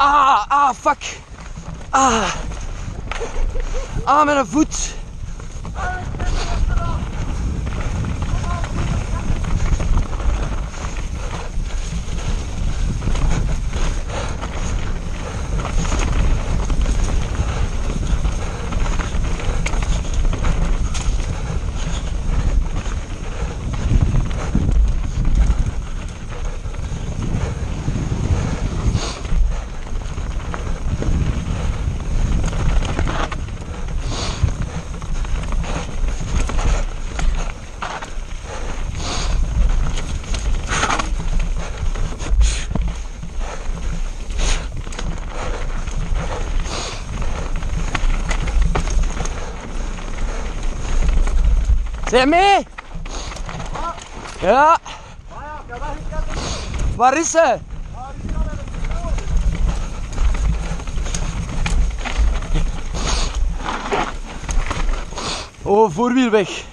Ah, ah, fuck. Ah. Ah, mijn voet. Mee? Ja. Waar is ze? Oh, voorwiel weg.